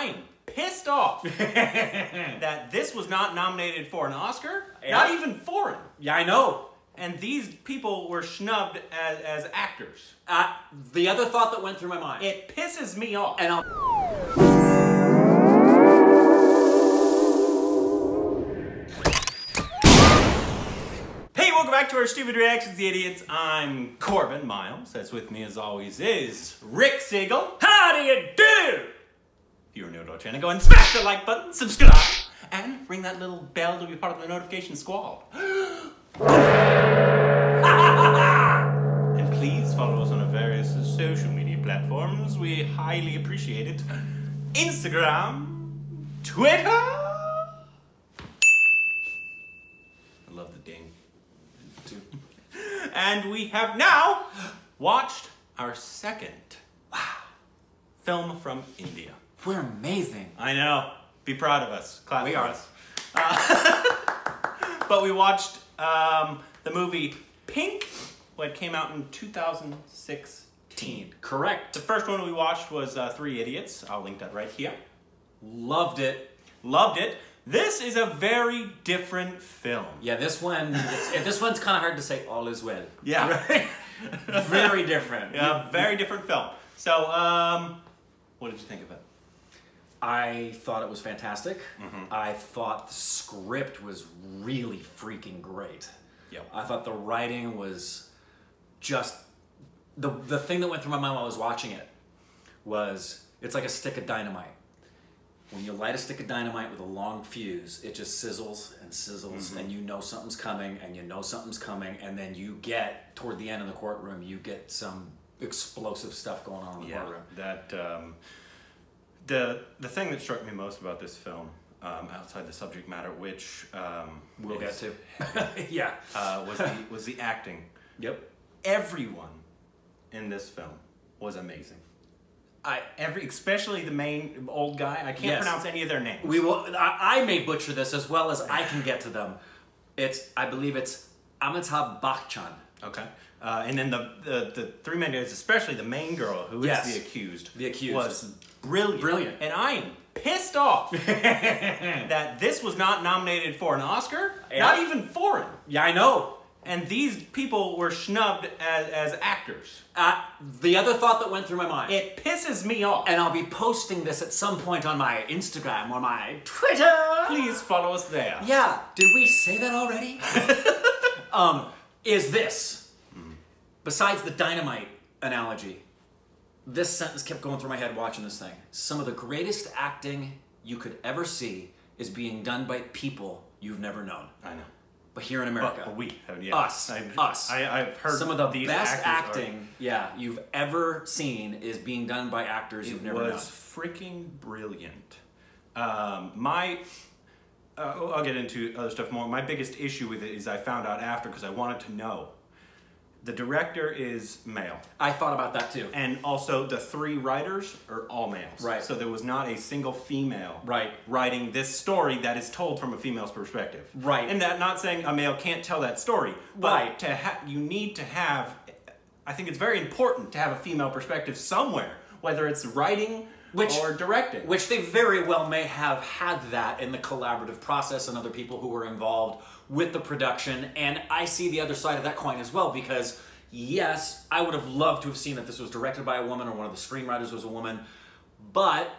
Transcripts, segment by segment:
I'm pissed off that this was not nominated for an Oscar, Yeah. not even foreign. Yeah, I know. And these people were snubbed as, as actors. Uh, the other thought that went through my mind, It pisses me off. and I'll. Hey, welcome back to our Stupid Reactions, the Idiots. I'm Korbin Miles. That's with me, as always, is Rick Segall. How do you do? If you're new to our channel, go and smash the like button, subscribe, and ring that little bell to be part of the notification squad. and please follow us on our various social media platforms. We highly appreciate it. Instagram, Twitter. I love the ding. And we have now watched our second wow, film from India. We're amazing. I know. Be proud of us. Clap We for are. us. Uh, but we watched um, the movie Pink, what came out in 2016. Correct. The first one we watched was uh, Three Idiots. I'll link that right here. Loved it. Loved it. This is a very different film. Yeah, this one. It's, this one's kind of hard to say. All is well. Yeah. Very different. Yeah, very different film. So, um, what did you think of it? I thought it was fantastic. Mm-hmm. I thought the script was really freaking great. Yep. I thought the writing was just the the thing that went through my mind while I was watching it was it's like a stick of dynamite. When you light a stick of dynamite with a long fuse, it just sizzles and sizzles, Mm-hmm. and you know something's coming, and you know something's coming, and then you get toward the end of the courtroom, you get some explosive stuff going on in the Yeah, courtroom. that um, the the thing that struck me most about this film, um, outside the subject matter, which um, We'll get to. yeah. uh, was the was the acting. Yep. Everyone in this film was amazing. I Every, especially the main old guy. I can't Yes. pronounce any of their names. We will. I, I may butcher this as well as I can get to them. It's. I believe it's Amitabh Bachchan. Okay. Uh, and then the, the, the three main guys, especially the main girl who is Yes. the accused, The accused. was brilliant. Brilliant. And I am pissed off that this was not nominated for an Oscar, Yeah. not even foreign. Yeah, I know. And these people were snubbed as, as actors. Uh, the other thought that went through my mind, It pisses me off. and I'll be posting this at some point on my Instagram or my Twitter. Please follow us there. Yeah. Did we say that already? um, is this besides the dynamite analogy? This sentence kept going through my head watching this thing. Some of the greatest acting you could ever see is being done by people you've never known. I know. But here in America, but we have, yeah. us, I've, us. I, I've heard some of the best actors are- acting, yeah, you've ever seen is being done by actors you've never known. It was freaking brilliant. Um, my, uh, I'll get into other stuff more. My biggest issue with it is I found out after because I wanted to know. The director is male, I thought about that too. and also the three writers are all males. Right. So there was not a single female Right. writing this story that is told from a female's perspective. Right. And that not saying a male can't tell that story, but Right. to ha- you need to have. I think it's very important to have a female perspective somewhere, whether it's writing Which- or directing. Which they very well may have had that in the collaborative process and other people who were involved with the production. And I see the other side of that coin as well because, yes, I would have loved to have seen that this was directed by a woman or one of the screenwriters was a woman, but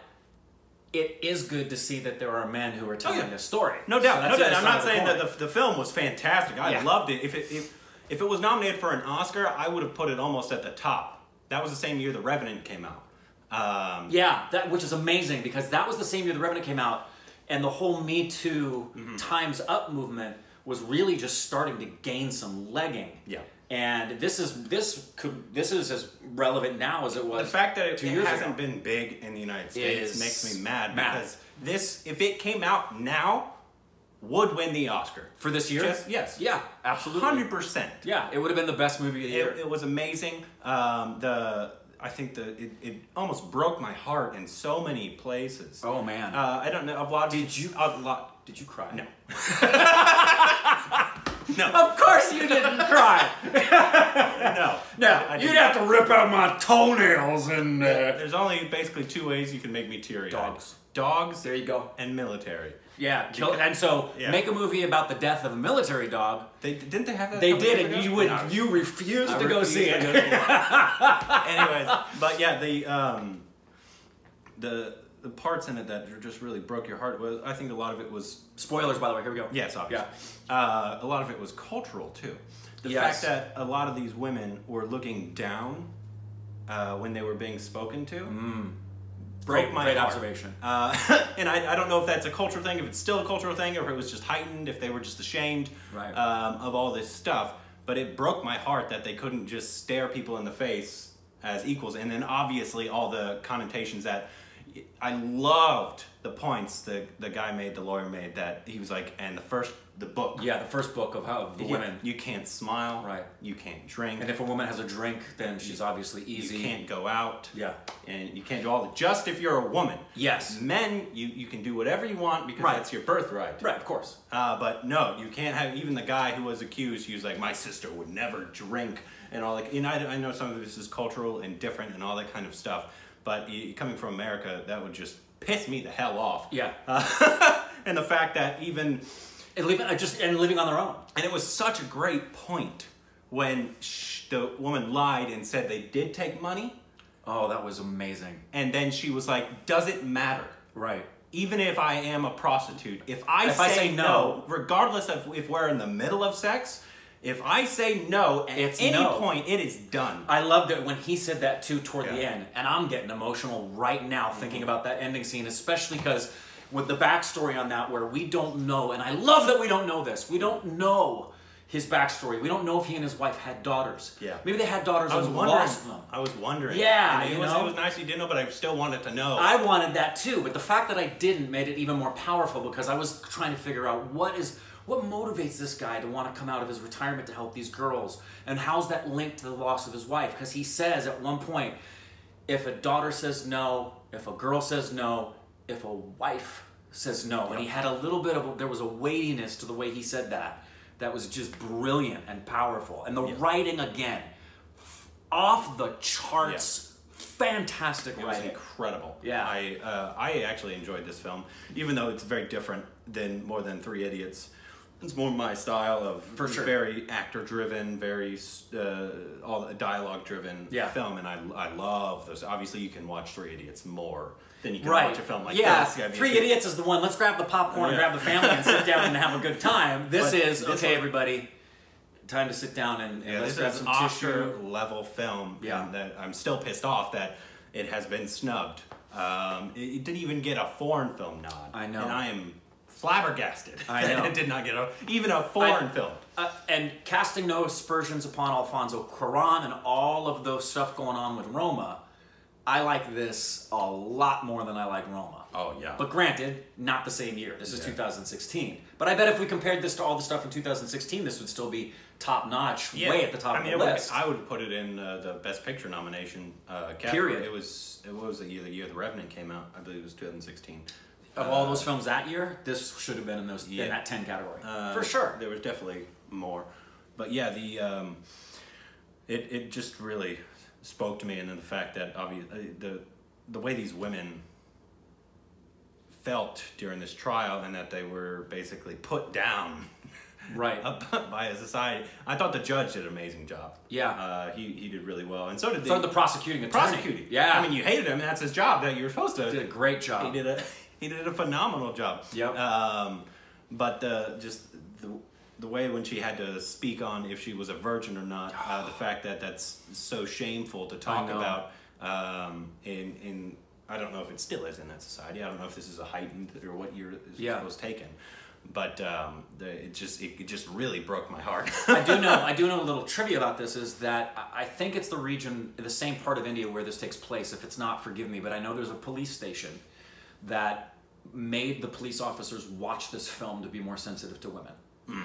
it is good to see that there are men who are telling Oh, yeah. this story. no doubt, that's no doubt. I'm not saying coin. that the, the film was fantastic. I Yeah. loved it. If it if, if it was nominated for an Oscar, I would have put it almost at the top. That was the same year The Revenant came out. Um, Yeah, that which is amazing because that was the same year The Revenant came out, and the whole Me Too Mm-hmm. Times Up movement was really just starting to gain some legging. Yeah. And this is this could this is as relevant now as it was. The fact that it, it hasn't ago. been big in the United States makes me mad, mad. because this, if it came out now, would win the Oscar. for this year. Just- yes. Yeah, absolutely. Hundred percent. Yeah, it would have been the best movie of the year. It, it was amazing. Um, the I think the it, it almost broke my heart in so many places. oh man, Uh, I don't know. I've watched. Did you- A lot. Did you cry? No. No. Of course you didn't cry. no. No, I you'd have to rip out my toenails and. Uh... There's only basically two ways you can make me teary. Dogs. Dogs There you go. and military. Yeah, kill, and so Yeah. make a movie about the death of a military dog. They didn't they have that? They did, and ago? you would No, you refused I to go refused see it. go see it. Anyways, but yeah, the um, the the parts in it that just really broke your heart was I think a lot of it was Spoilers, by the way. Here we go. yes, obviously. Uh, a lot of it was cultural too. The Yes. fact that a lot of these women were looking down uh, when they were being spoken to. broke Great, my great heart. observation. Uh, and I, I don't know if that's a cultural thing, if it's still a cultural thing, or if it was just heightened, if they were just ashamed Right. um, of all this stuff. But it broke my heart that they couldn't just stare people in the face as equals. And then obviously all the connotations that I loved the points the, the guy made, the lawyer made, that he was like, and the first, the book. Yeah, the first book of how of the you, women. You can't smile. Right. You can't drink. And if a woman has a drink, then she's obviously easy. you can't go out. Yeah. And you can't do all the, just if you're a woman. Yes. Men, you, you can do whatever you want because Right. that's your birthright. Right, of course. Uh, but no, you can't have even the guy who was accused. He was like, my sister would never drink and all like. And I, I know some of this is cultural and different and all that kind of stuff. But coming from America, that would just piss me the hell off. Yeah. Uh, and the fact that even And living uh, just and living on their own. and it was such a great point when sh- the woman lied and said they did take money, Oh, that was amazing. and then she was like, "Does it matter?" Right. even if I am a prostitute, if I, If say, I say no, no- regardless of if we're in the middle of sex, if I say no at It's any no. point, it is done. I loved it when he said that too toward the end, and I'm getting emotional right now mm-hmm. thinking about that ending scene, especially because with the backstory on that, where we don't know, and I love that we don't know this. We don't know his backstory. We don't know if he and his wife had daughters. Yeah. maybe they had daughters I was wondering. them. I was wondering. Yeah, And it you was, know? it was nice you didn't know, but I still wanted to know. I wanted that too, but the fact that I didn't made it even more powerful because I was trying to figure out what is what motivates this guy to want to come out of his retirement to help these girls, and how's that linked to the loss of his wife? Because he says at one point, if a daughter says no, if a girl says no, if a wife says no, and he had a little bit of there was a weightiness to the way he said that that was just brilliant and powerful, and the Yeah. writing again, off the charts, fantastic It was writing. incredible. Yeah. I uh, I actually enjoyed this film, even though it's very different than More Than Three Idiots. It's more my style of For sure. very actor driven, very uh, all dialogue driven Yeah. film, and I, I love those. Obviously, you can watch Three Idiots more than you can Right. watch a film like yeah, this. obviously. Three Idiots is the one. Let's grab the popcorn and Yeah. grab the family and sit down and have a good time. This But is this okay, one- everybody. Time to sit down and, and Yeah, let's this is some Oscar tissue. level film. Yeah. and that I'm still pissed off that it has been snubbed. Um, it, it didn't even get a foreign film nod. I know. and I am flabbergasted. I know. it did not get a even a foreign I- film. Uh, and casting no aspersions upon Alfonso Cuarón and all of those stuff going on with Roma, I like this a lot more than I like Roma. Oh yeah, But granted, not the same year. This is Yeah. 2016. But I bet if we compared this to all the stuff in 2016, this would still be top notch, yeah. way at the top I mean, of the it would- list. I would put it in uh, the best picture nomination. Uh, category. Period. It was it was the year the year the Revenant came out. I believe it was 2016. Of all those films that year, this should have been in those Yeah. in that ten category Uh, for sure. There was definitely more, but yeah, the um, it it just really spoke to me, and then the fact that obviously the the way these women felt during this trial, and that they were basically put down Right. by a society. I thought the judge did an amazing job. Yeah. uh, he he did really well, and so did So the, the prosecuting attorney. prosecuting. Yeah. I mean, you hated him, and that's his job. That you were supposed to. did a great job. He did a he did a phenomenal job. Yep. Um, but uh, just the the way when she had to speak on if she was a virgin or not, uh, the fact that that's so shameful to talk about um, in in I don't know if it still is in that society. I don't know if this is a heightened or what year this Yeah. was taken. But um, the, it just it, it just really broke my heart. I do know. I do know a little trivia about this. Is that I I think it's the region, the same part of India where this takes place. If it's not, forgive me, but I know there's a police station that made the police officers watch this film to be more sensitive to women, hmm.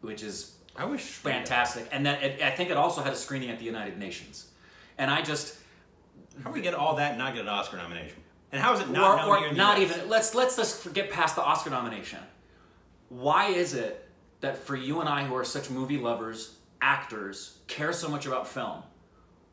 which is I wish fantastic. And then it, I think it also had a screening at the United Nations. And I just How do we get all that and not get an Oscar nomination? And how is it not or, or not US? even let's let's just get past the Oscar nomination. Why is it that for you and I, who are such movie lovers, actors, care so much about film,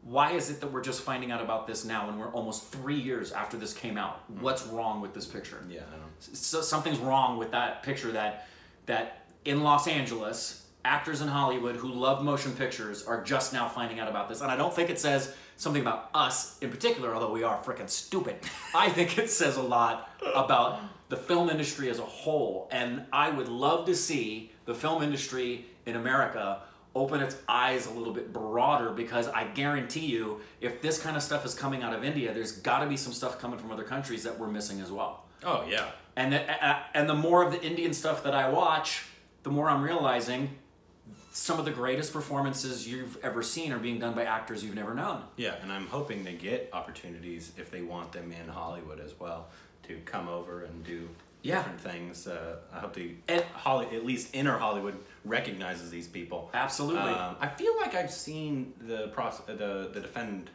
why is it that we're just finding out about this now and we're almost three years after this came out? Mm. What's wrong with this picture? Yeah, I don't. so something's wrong with that picture that that in Los Angeles, actors in Hollywood who love motion pictures are just now finding out about this. And I don't think it says something about us in particular, although we are freaking stupid. I think it says a lot about the film industry as a whole. And I would love to see the film industry in America open its eyes a little bit broader because I guarantee you, if this kind of stuff is coming out of India, there's got to be some stuff coming from other countries that we're missing as well. Oh yeah. And the, and the more of the Indian stuff that I watch, the more I'm realizing some of the greatest performances you've ever seen are being done by actors you've never known. Yeah, and I'm hoping they get opportunities if they want them in Hollywood as well to come over and do Yeah. different things. Uh, I hope they, And- Holly, at least inner Hollywood, recognizes these people. Absolutely. Um, I feel like I've seen the process, the the defend,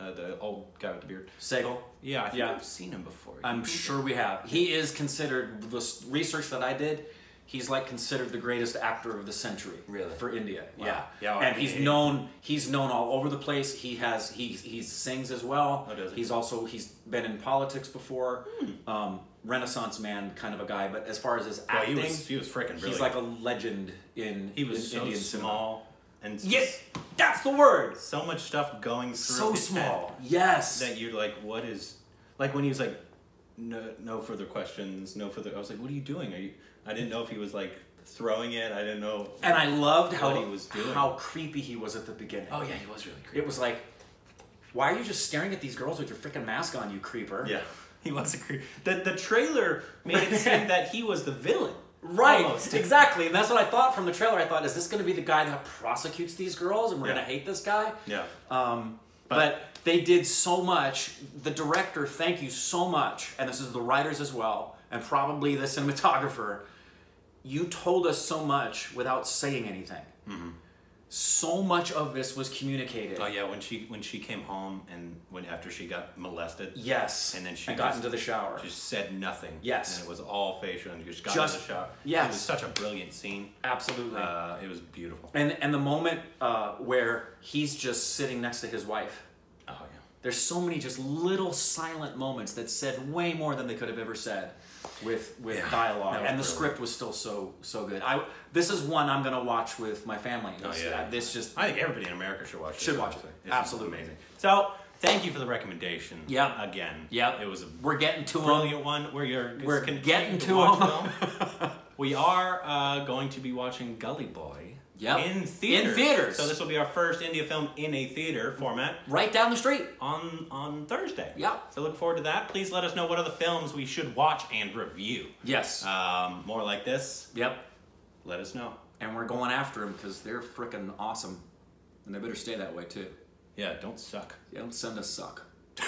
uh, the old guy with the beard. Segal, Yeah, I think Yeah. I've seen him before. I'm sure we have. He is considered the research that I did. He's like considered the greatest actor of the century. Really? For India, Wow. yeah. Yeah, and I he's known. He's known all over the place. He has. He he sings as well. Oh, does he? He's also he's been in politics before. Um, Renaissance man kind of a guy. But as far as his Well, acting, he was he was freaking he's like a legend in he was in so Indian cinema. small and Yes, that's the word. so much stuff going through So small. Yes. that you're like, what is like when he was like, no, no further questions, no further. I was like, what are you doing? Are you? I didn't know if he was like throwing it. I didn't know. and I loved how he was doing. how creepy he was at the beginning. oh yeah, he was really creepy. It was like, why are you just staring at these girls with your freaking mask on, you creeper? Yeah, he was a creep. The the trailer made it seem that he was the villain. Right, Almost. exactly. And that's what I thought from the trailer. I thought, is this going to be the guy that prosecutes these girls and we're Yeah. going to hate this guy? Yeah. Um, but, But- they did so much. The director, thank you so much. And this is the writers as well, and probably the cinematographer. You told us so much without saying anything. So much of this was communicated. Oh yeah, when she when she came home and when after she got molested, Yes. And then she got just- into the shower. just said nothing. Yes. and it was all facial, and just got Just- in the shower. yes. it was such a brilliant scene. Absolutely. Uh, it was beautiful. and and the moment uh, where he's just sitting next to his wife. Oh yeah. There's so many just little silent moments that said way more than they could have ever said with with Yeah, dialogue, was and the script was still so so good. I this is one I'm gonna watch with my family. Oh, This, yeah. this just I think everybody in America should watch it. Should watch it. It's Absolutely. amazing. So thank you for the recommendation. Yeah. Again. Yep. It was a we're getting to 'em. brilliant one where you're We're getting to watch 'em. film. we are uh, going to be watching Gully Boy. Yep. In theaters. In theaters. So this will be our first India film in a theater format right down the street. on on Thursday. Yep. So look forward to that. Please let us know what other films we should watch and review. Yes. Um, more like this. yep. Let us know. And we're going after them because they're freaking awesome, and they better stay that way too. Yeah. Don't suck. Yeah, don't send us suck.